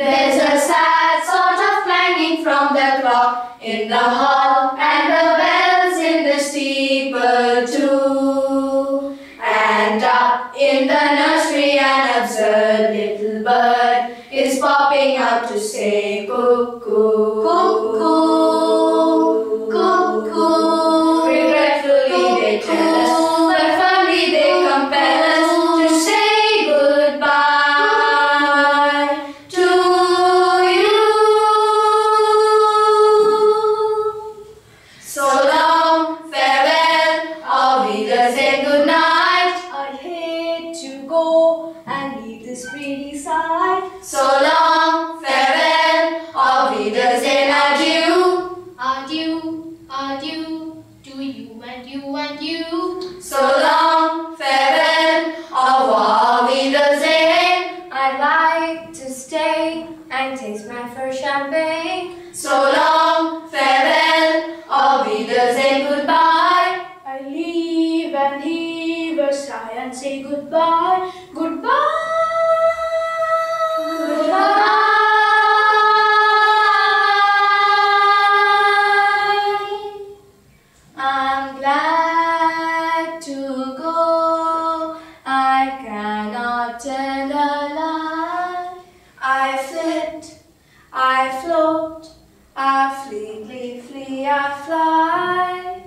There's a sad sort of clanging from the clock in the hall and the bells in the steeple too. And up in the nursery an absurd little bird is popping out to say cuckoo, cuckoo, go and leave this pretty side. So long, farewell, auf Wiedersehen, adieu. Adieu, adieu, to you are you, do you and you and you. So long, farewell, au revoir, Wiedersehen. I'd like to stay and taste my first champagne. So long, sigh and say goodbye, goodbye. Goodbye. I'm glad to go. I cannot tell a lie. I flit, I float, I fleetly flee, flee, I fly.